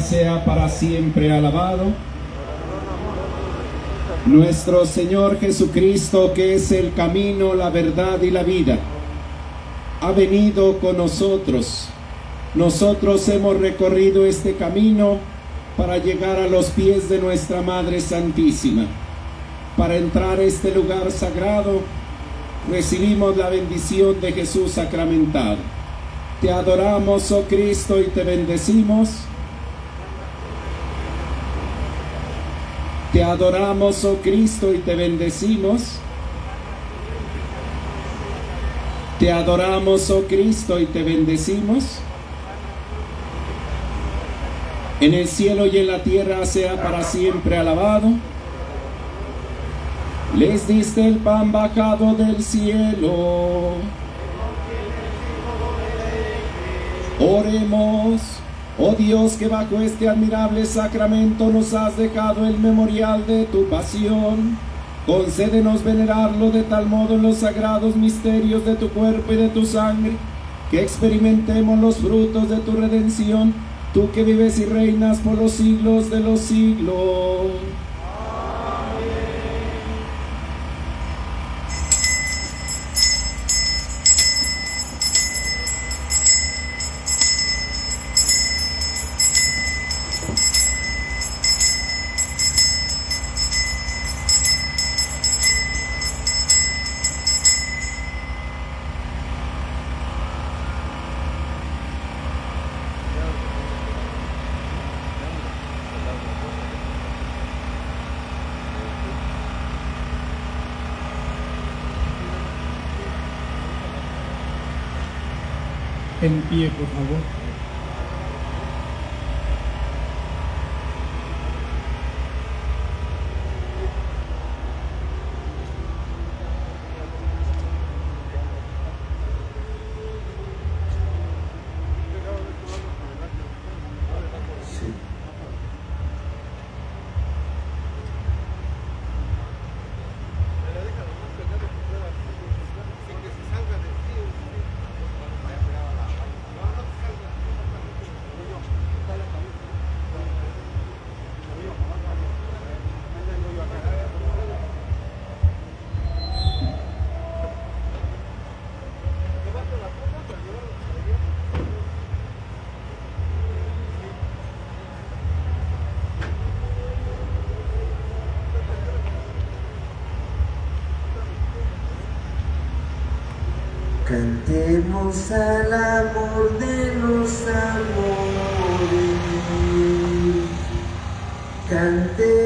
sea para siempre alabado. Nuestro Señor Jesucristo, que es el camino, la verdad y la vida, ha venido con nosotros. Nosotros hemos recorrido este camino para llegar a los pies de nuestra Madre Santísima. Para entrar a este lugar sagrado, recibimos la bendición de Jesús sacramentado. Te adoramos, oh Cristo, y te bendecimos. Te adoramos, oh Cristo, y te bendecimos. Te adoramos, oh Cristo, y te bendecimos. En el cielo y en la tierra sea para siempre alabado. Les diste el pan bajado del cielo. Oremos, oh Dios que bajo este admirable sacramento nos has dejado el memorial de tu pasión. Concédenos venerarlo de tal modo en los sagrados misterios de tu cuerpo y de tu sangre, que experimentemos los frutos de tu redención, tú que vives y reinas por los siglos de los siglos. En pie, por favor. Sí. Cantemos al amor de los amores. Cantemos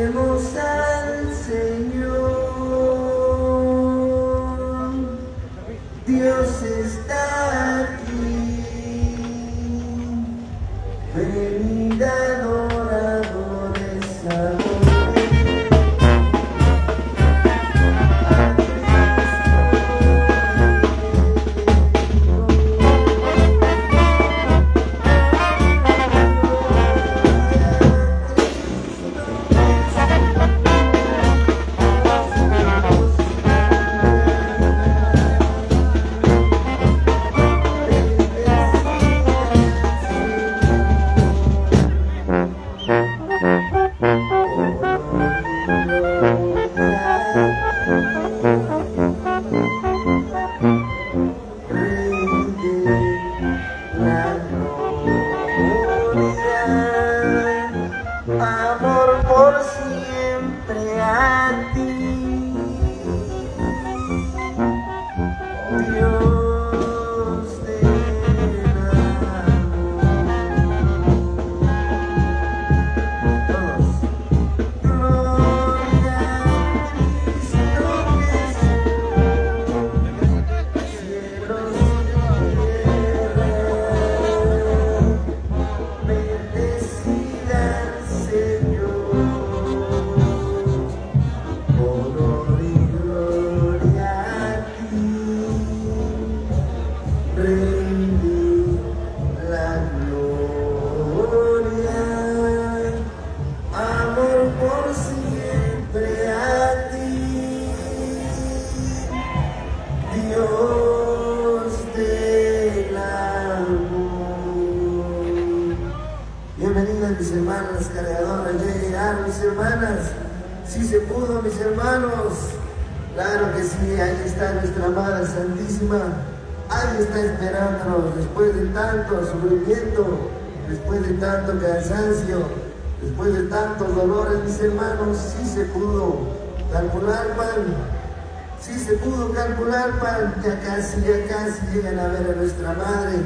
llegan a ver a nuestra madre.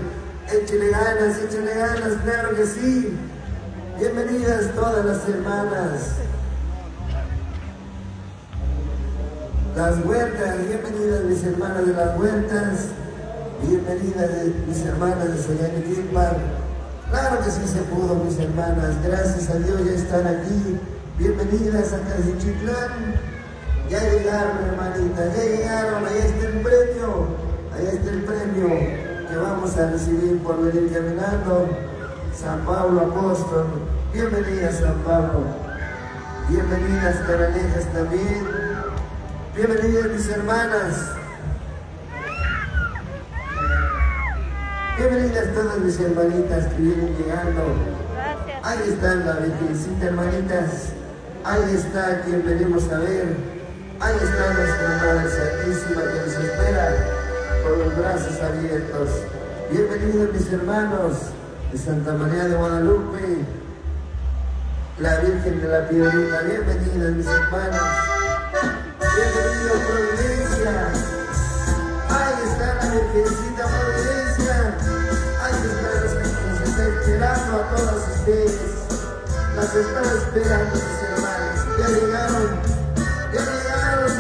Échele ganas, échele ganas, claro que sí. Bienvenidas todas las hermanas. Las huertas, bienvenidas mis hermanas de las huertas. Bienvenidas mis hermanas de Soyaniquimpan. Claro que sí se pudo, mis hermanas. Gracias a Dios ya están aquí. Bienvenidas a Cacichitlán. Ya llegaron, hermanitas, ya llegaron, ahí está el premio, ahí está el premio que vamos a recibir por venir caminando. San Pablo Apóstol, bienvenidas San Pablo, bienvenidas Canalejas también, bienvenidas mis hermanas, bienvenidas todas mis hermanitas que vienen llegando. Gracias. Ahí está la Virgencita, hermanitas. Ahí está quien venimos a ver. Ahí está nuestra Madre con los brazos abiertos. Bienvenidos mis hermanos de Santa María de Guadalupe, la Virgen de la Piedrita. Bienvenidos mis hermanos. Bienvenidos Providencia. Ahí está la Virgencita Providencia. Ahí está los que nos está esperando a todas ustedes. Las estaba esperando mis hermanos. Ya llegaron. Ya llegaron.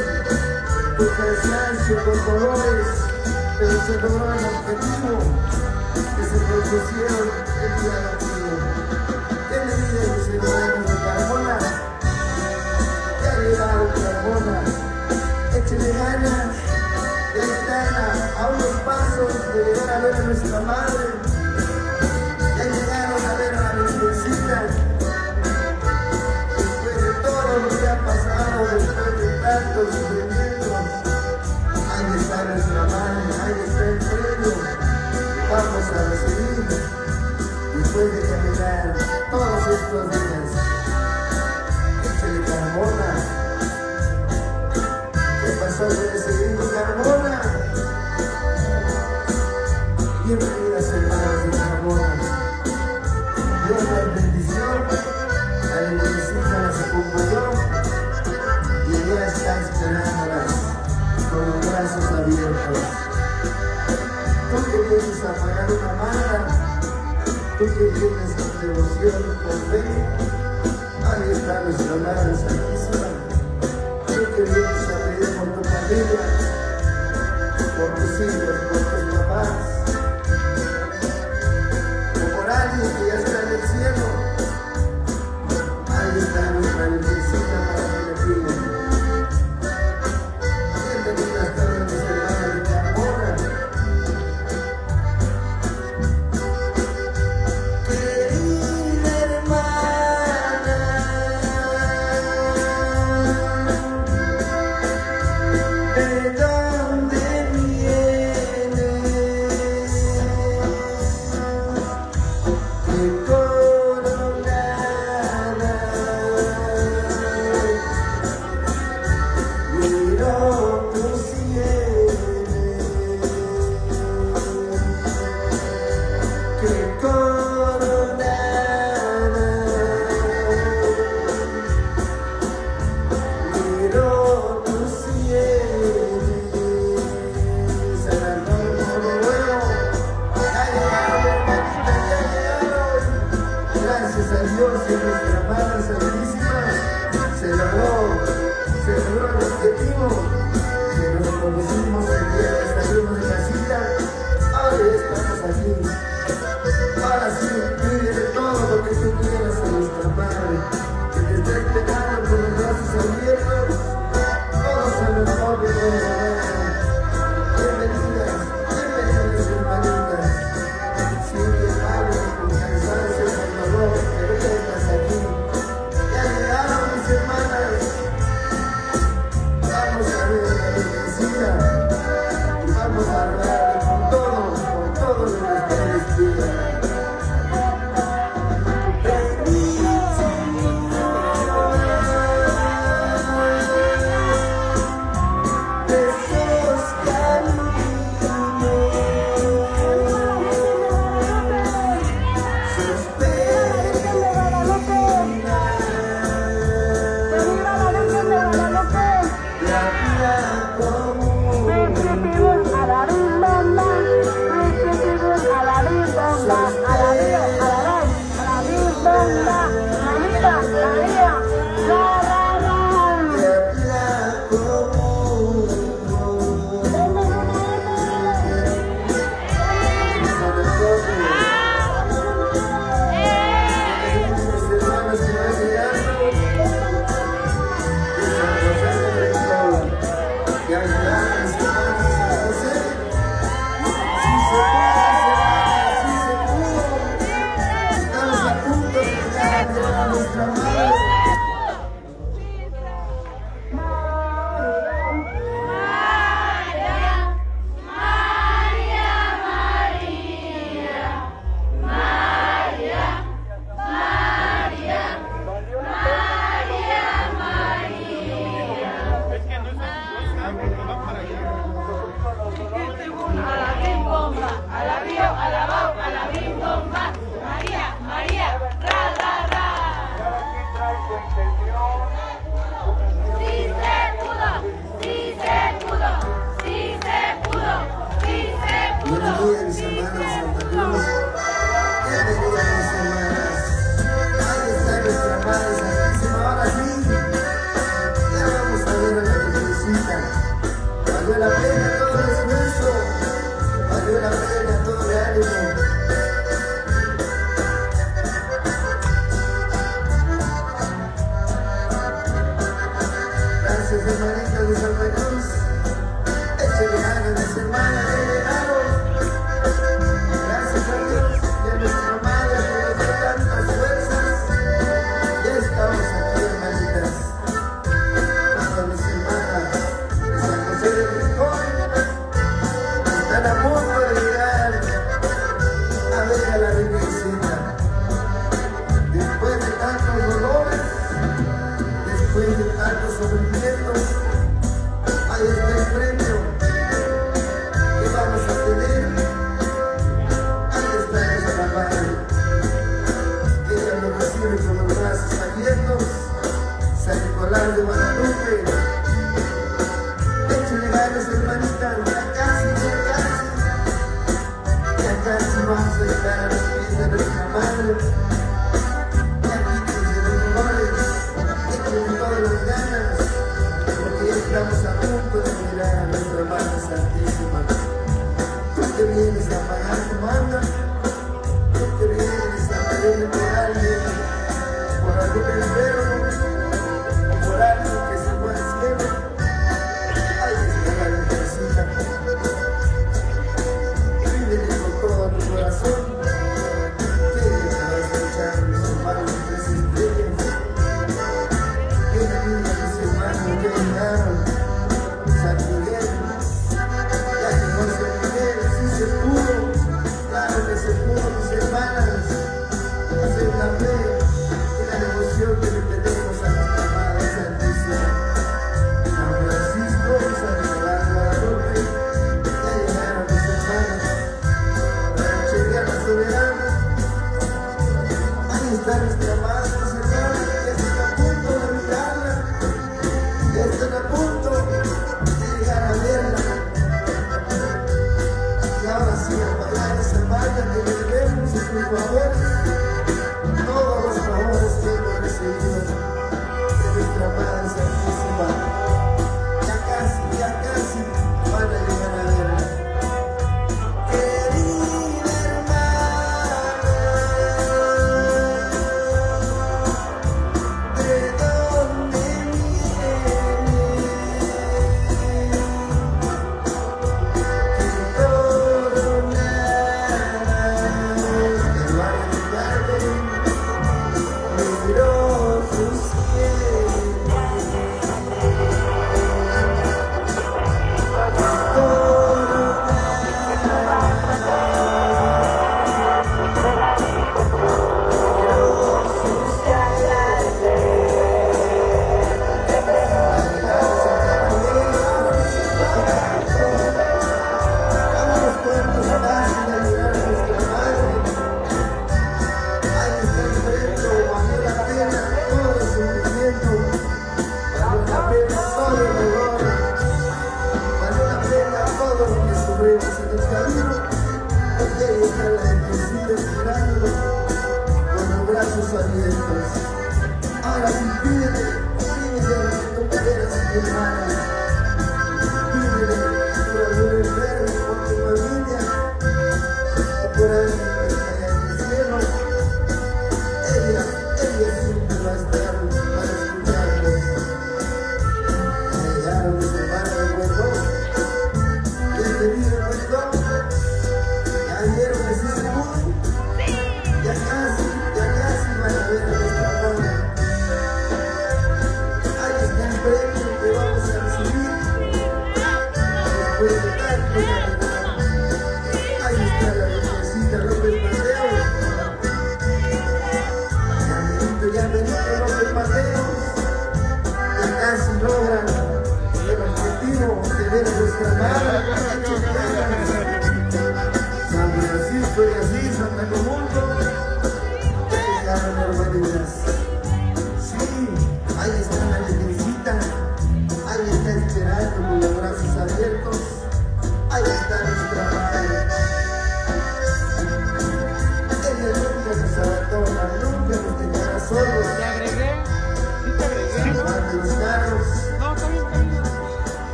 Por cansancio, por dolores. Pero se logró el objetivo que se propusieron el día domingo. Bienvenidos mis hermanos de Carmona. Ya llegaron Carmona. Échenle ganas. Ya a unos pasos de llegar a ver a nuestra madre. Después de caminar todos estos días. Échale Carmona. ¿Qué pasó con ese grito Carmona? Bienvenidas hermanas de Carmona. Dios las bendición. A la las acompañó y ella está esperándolas con los brazos abiertos. Tú que vienes a pagar una manda, tú que vienes con devoción, con fe, ahí está nuestra Madre Santísima. Tú que vienes a pedir por tu familia, por tus hijos, por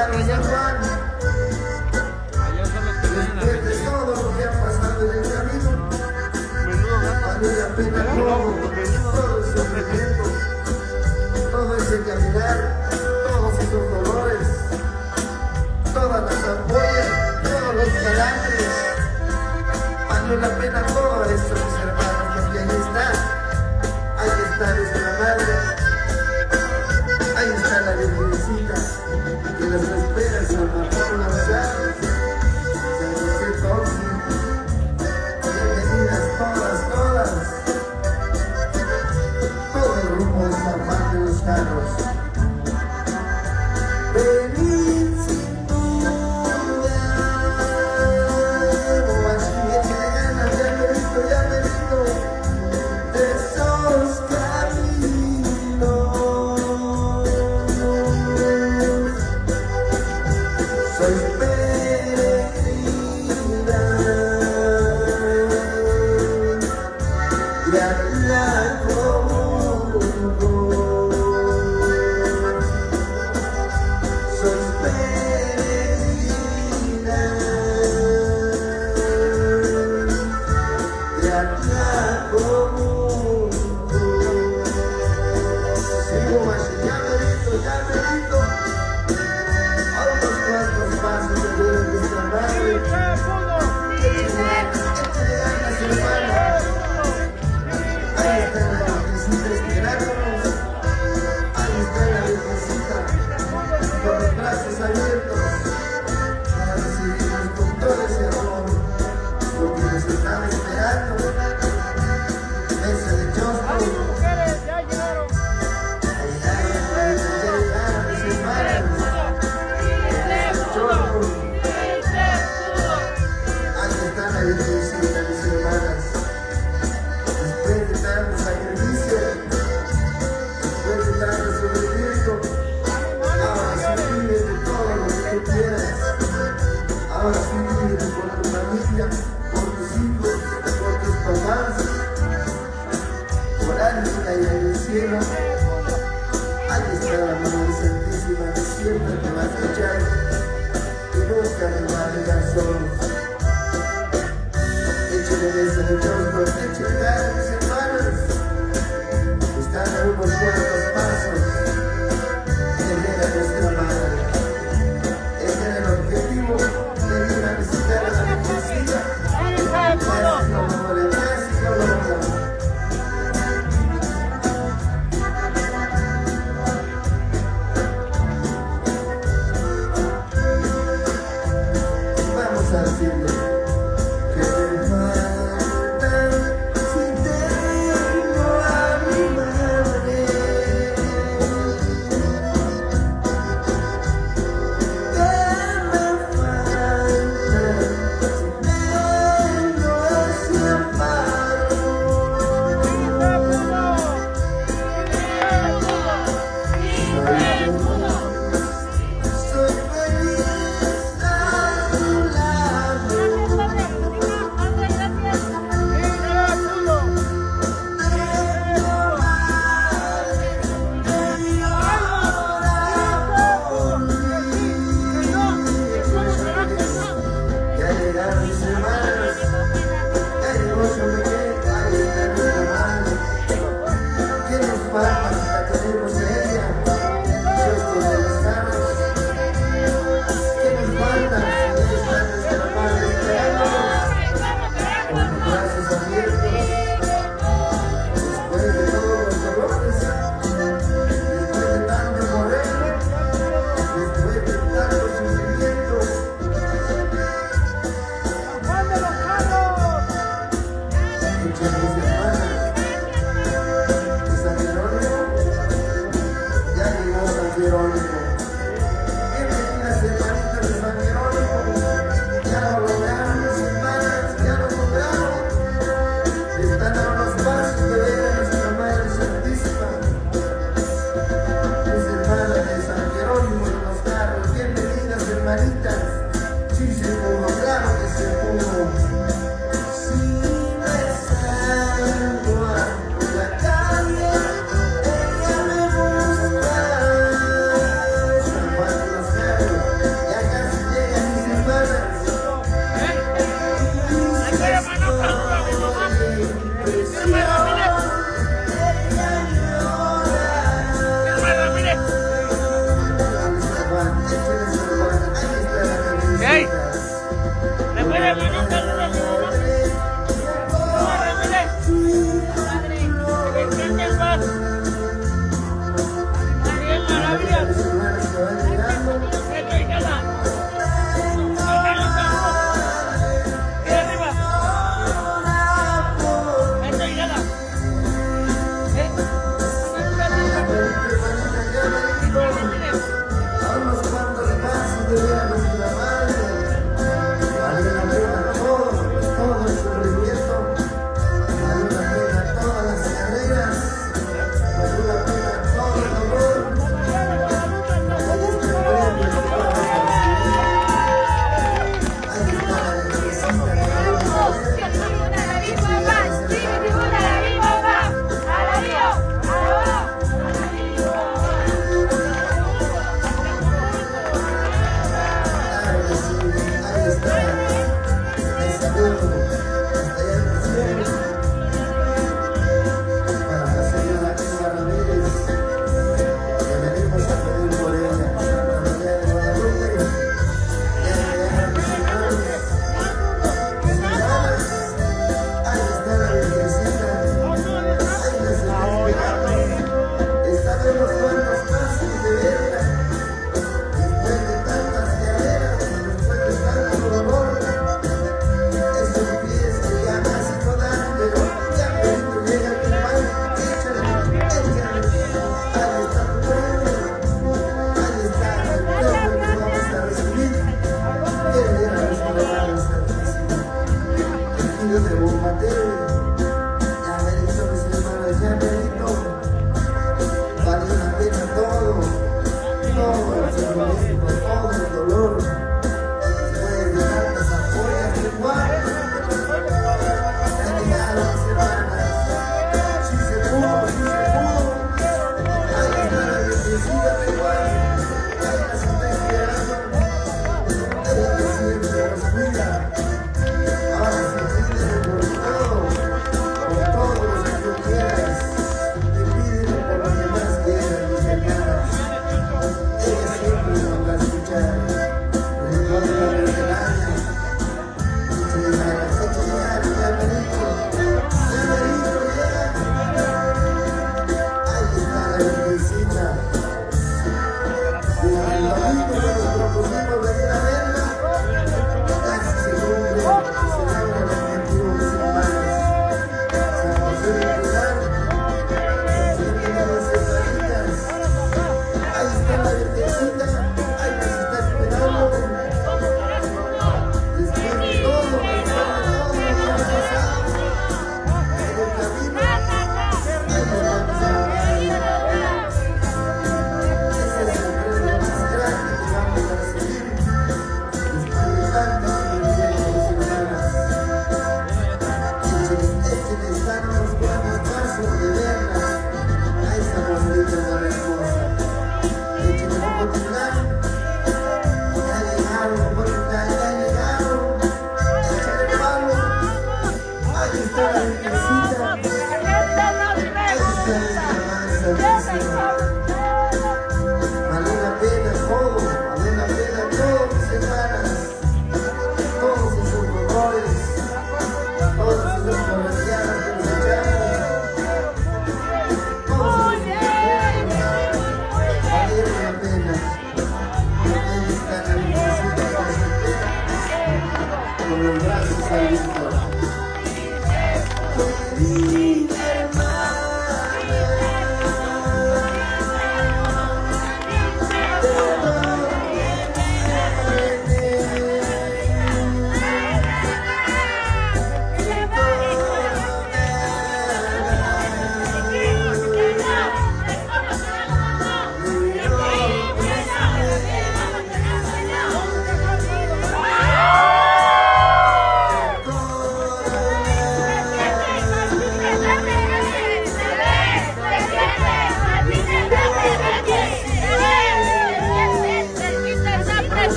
la proyección. Después de todo lo que ha pasado en el camino, familia Pina Globo, todo el sufrimiento, todo ese caminar, todos esos dolores, todas las ampollas, todos los calambres, calandres, Manuela Carlos.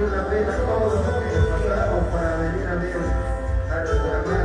Una pena todos los que pasamos para venir a Dios, a nuestra madre.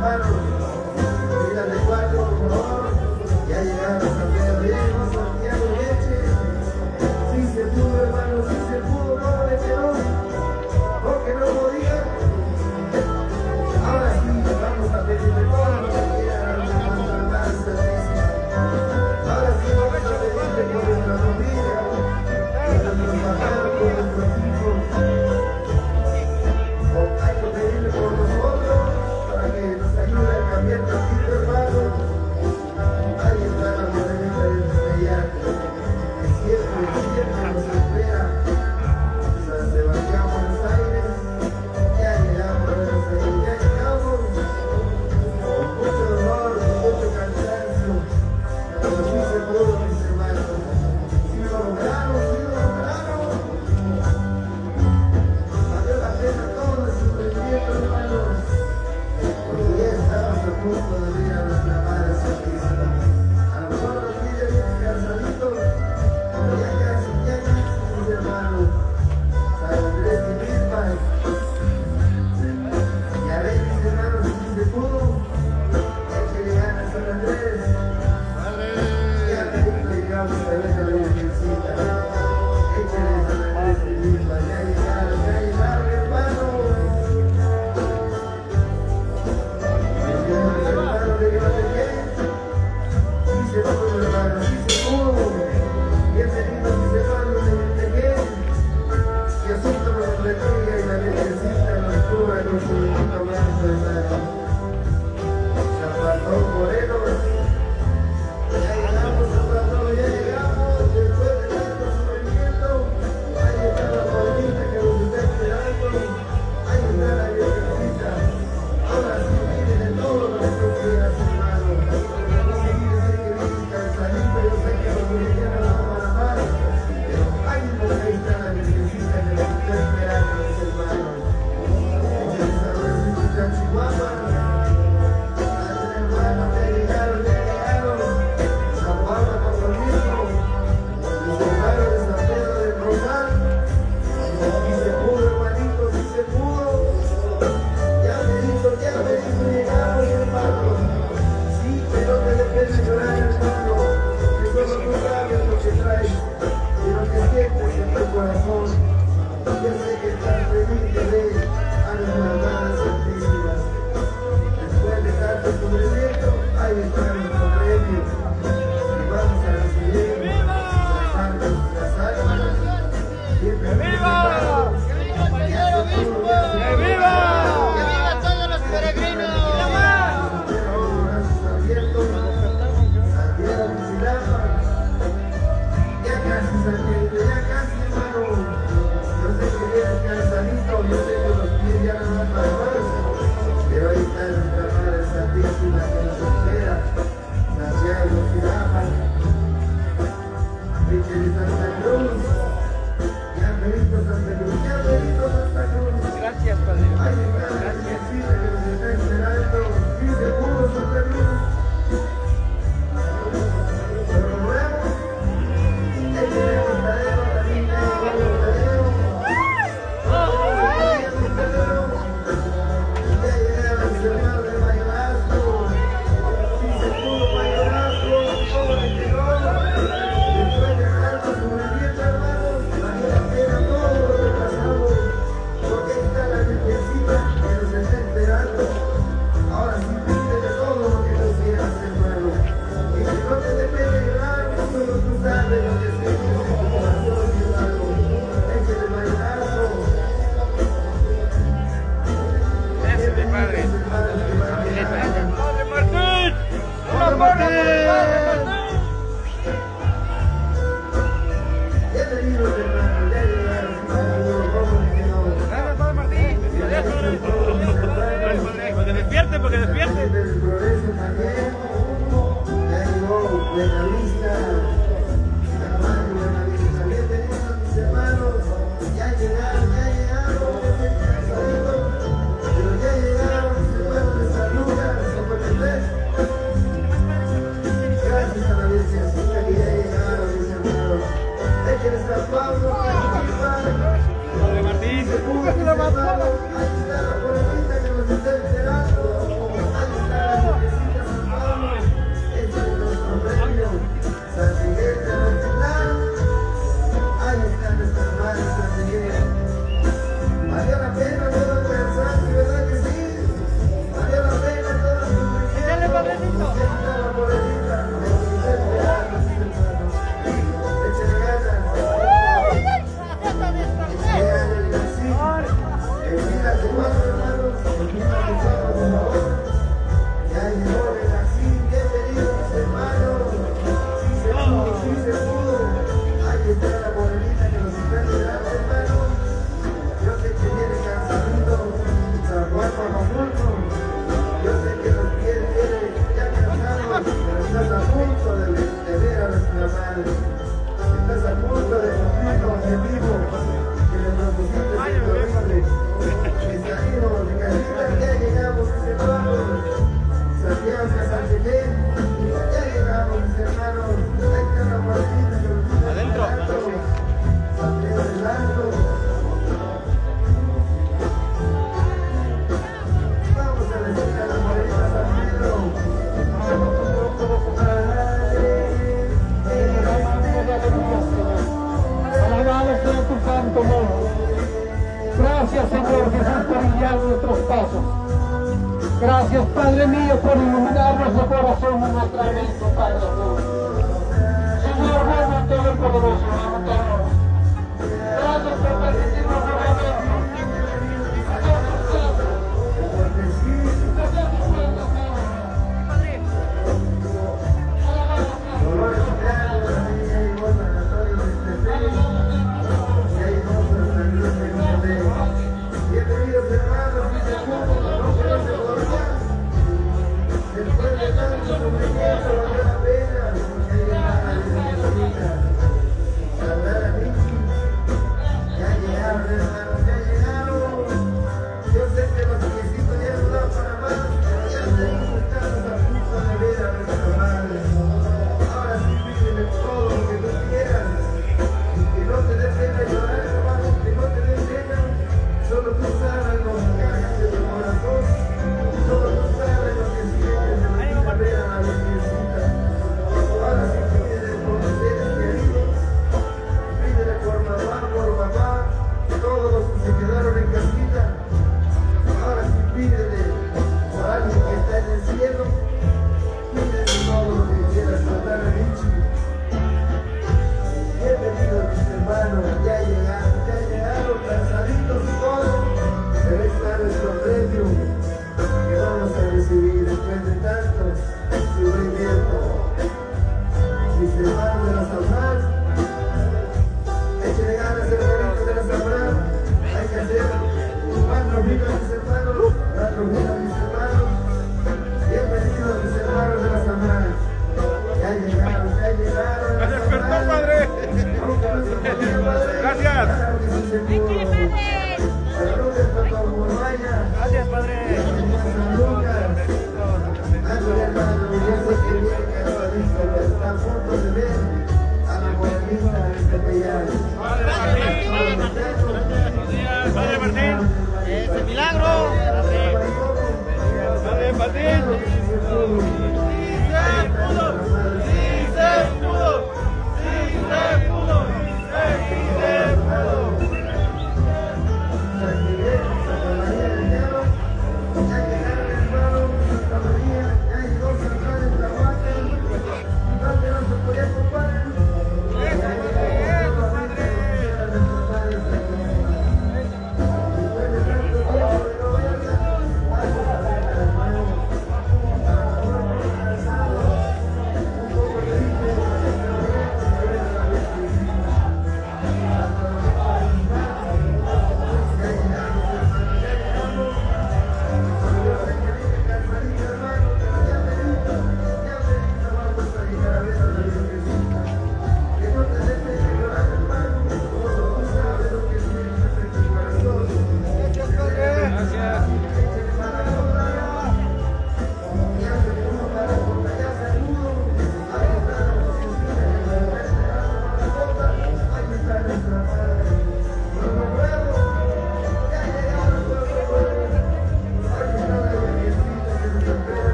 Cuatro mis